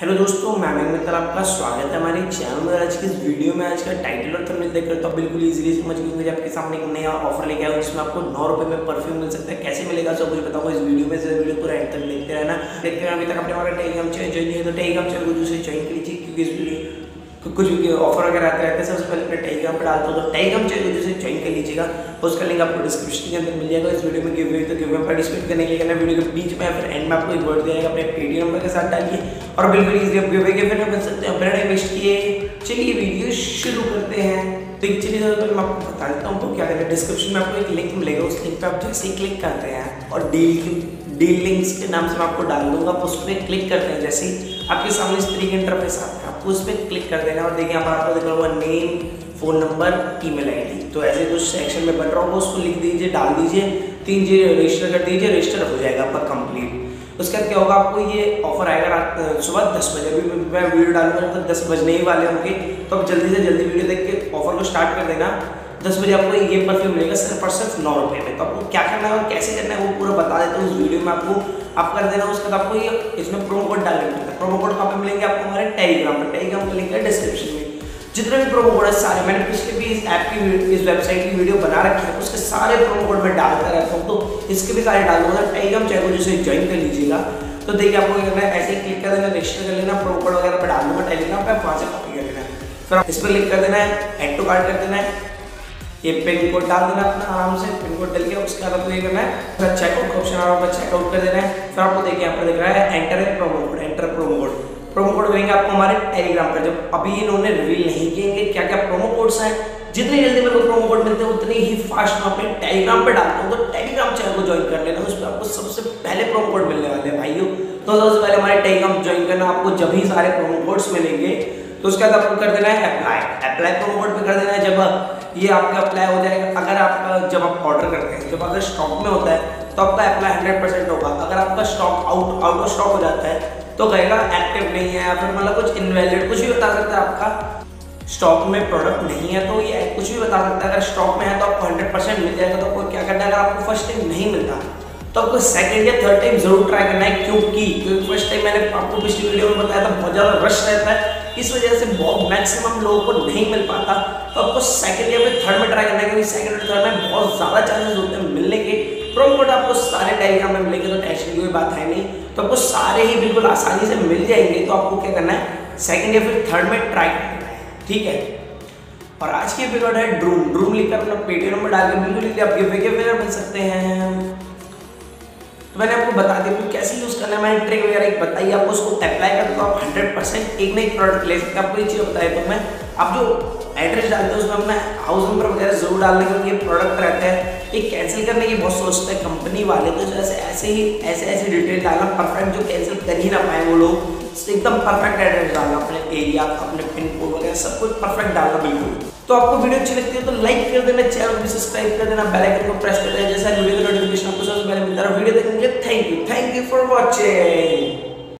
Hello दोस्तों, मैं मैं मित्र आपका स्वागत है हमारे चैनल में। आज की इस वीडियो में आज का टाइटल और थंबनेल देखकर तो आप बिल्कुल इजीली समझ गए आपके सामने एक नया ऑफ़र लेके आया जिसमें आपको नौ रुपये में परफ्यूम मिल सकता है। कैसे मिलेगा, सब कुछ बताऊँगा इस वीडियो में। से वीडियो पूरा एंड तक देखते रहना। देखते रहना अभी तक अपने टेलीग्राम चैनल ज्वाइन नहीं है तो टेलीग्राम चैनल को दूसरे ज्वाइन कीजिए क्योंकि इस वीडियो कुछ ऑफ़र वगैरह आते रहते हैं सबसे पहले अपने टेलीग्राम पर डालता हूँ तो टेलीग्राम चैनल जैसे ज्वाइन कर लीजिएगा। उसका लिंक आपको डिस्क्रिप्शन के अंदर मिल जाएगा। इस वीडियो में गिव तो गिव में पार्टिसिपेट करने के लिए करना वीडियो के बीच में फिर एंड में आपको एक वर्ड दिया अपने पेटीएम नंबर के साथ डालिए। और बिल्कुल इजली आप गिव के फिर बन सकते हैं। अपना वेस्ट किए। चलिए वीडियो शुरू करते हैं। तो एक चलिए पहले मैं आपको बता देता हूँ तो क्या करें डिस्क्रिप्शन में आपको एक लिंक मिलेगा, उस लिंक पे आप जैसे ही क्लिक करते हैं और डील डील लिंक्स के नाम से मैं आपको डाल दूँगा, आप उस पर क्लिक करते हैं, जैसे ही आपके सामने इस तरीके इंटरफेस आता है, आपको उस पर क्लिक कर देना और देखिए, यहाँ पर आपको दिख होगा name phone number email ID तो ऐसे कुछ सेक्शन में बन रहा होगा, उसको लिख दीजिए, डाल दीजिए, तीन चीज़ रजिस्टर कर दीजिए रजिस्टर हो जाएगा आपका कंप्लीट उसके बाद क्या होगा, आपको ये ऑफ़र आएगा रात सुबह दस बजे। अभी मैं वीडियो डालूँगा तो दस बजने ही वाले होंगे। तो आप जल्दी से जल्दी वीडियो देख के ऑफ़र को स्टार्ट कर देना। दस बजे आपको ये परफ्यूम मिलेगा सिर्फ़ और सिर्फ़ नौ रुपये में। तो आपको क्या करना है और कैसे करना है वो पूरा बता देते हूँ। इस वीडियो में आपको, आप कर देना, उसके बाद आपको ये, इसमें प्रोमो कोड डालना पड़ता है। प्रोमो कोड कहाँ पे मिलेंगे आपको हमारे टेलीग्राम पर टेलीग्राम का लिंक है डिस्क्रिप्शन में। जितने भी प्रोमो कोड है, सारे, मैंने पिछले भी इस ऐप की इस वेबसाइट की वीडियो बना रखी है, उसके सारे प्रोमो कोड मैं डालता रहता हूँ तो इसके भी सारे डाल दूँगा। टेलीग्राम चैनल जैसे ज्वाइन कर लीजिएगा तो देखिए आपको क्या करना है ऐसे ही क्लिक कर देना रजिस्टर कर लेना प्रोमो कोड वगैरह पर डाल दूँगा टेलीग्राम पर वहाँ से कॉपी कर लेना फिर इस पर क्लिक कर देना है एड टू कार्ड कर देना है ये पिन कोड डाल देना अपना आराम से पिन कोड डाल के उसके बाद आपको ये करना है, फिर चेकआउट का ऑप्शन आ रहा होगा चेकआउट कर देना है, फिर आपको देखिए यहाँ पर दिख रहा है enter promo code enter promo code promo code मिलेंगे आपको हमारे टेलीग्राम पर। जब अभी इन्होंने रिवील नहीं किए क्या क्या प्रोमो कोड्स हैं, जितनी जल्दी मेरे को प्रोमो कोड मिलते हैं, उतनी ही फास्ट मैं अपने टेलीग्राम पे डालता हूँ। तो टेलीग्राम चैनल को ज्वाइन कर लेना उस पर आपको सबसे पहले प्रोमो कोड मिलने वाले हैं, भाइयों। तो सबसे पहले हमारे टेलीग्राम ज्वाइन करना, आपको जब ही सारे प्रोमो कोड्स मिलेंगे तो उसके बाद आपको कर देना है अप्लाई अप्लाई प्रोमो कोड पे कर देना है, जब ये आपका अप्लाई हो जाएगा। अगर आप, जब आप ऑर्डर करते हैं, जब अगर स्टॉक में होता है तो आपका अप्लाई हंड्रेड परसेंट होगा। अगर आपका stock out out of stock हो जाता है तो कहेगा एक्टिव नहीं है या फिर मतलब कुछ इनवैलिड कुछ भी बता सकता है आपका। स्टॉक में प्रोडक्ट नहीं है तो ये कुछ भी बता सकता है। अगर स्टॉक में है तो आपको हंड्रेड परसेंट मिल जाएगा तो कोई क्या करना है? अगर आपको फ़र्स्ट टाइम नहीं मिलता तो आपको सेकंड या थर्ड टाइम ज़रूर ट्राई करना है, क्योंकि क्योंकि फ़र्स्ट टाइम मैंने आपको पिछली वीडियो में बताया था, बहुत ज़्यादा रश रहता है, इस वजह से बहुत मैक्सिमम लोगों को नहीं मिल पाता। तो आपको सेकंड या फिर थर्ड में ट्राई करना है, क्योंकि सेकंड और थर्ड में बहुत ज़्यादा चांसेस होते हैं मिलने के। प्रोमो कोड आपको सारे टेलीग्राम में मिलेंगे तो टेंशन की कोई बात है नहीं। तो आपको सारे ही बिल्कुल आसानी से मिल जाएँगे। तो आपको क्या करना है सेकेंड या फिर थर्ड में ट्राई करना है, ठीक है? और आज की एपिसोड है ड्रूम ड्रूम लिखकर अपना पेटीएम में डाल के बिल्कुल आप बन सकते हैं। तो मैंने आपको बता दिया कैसे यूज़ करना है। मैंने ट्रिक वगैरह एक बताई आपको उसको अप्लाई कर तो आप हंड्रेड परसेंट एक ना एक प्रोडक्ट ले सकते हैं। आपको ये चीज़ बताया तो मैं, आप जो एड्रेस डालते हैं, उसमें अपना हाउस नंबर वगैरह ज़रूर डालने, क्योंकि ये प्रोडक्ट रहते हैं। ये कैंसिल करने की बहुत सोचते हैं कंपनी वाले तो जैसे ऐसे ही, ऐसे ऐसे डिटेल डालना परफेक्ट जो कैंसिल कर ही ना पाए वो लोग एकदम परफेक्ट एड्रेस डालना, अपने एरिया अपने पिन कोड वगैरह, सब कुछ परफेक्ट डालना बिल्कुल। तो आपको वीडियो अच्छी लगती है तो लाइक कर देना चैनल को सब्सक्राइब कर देना बेल आइकन को प्रेस कर देना, जैसा video notification another video. Thank you. Thank you for watching.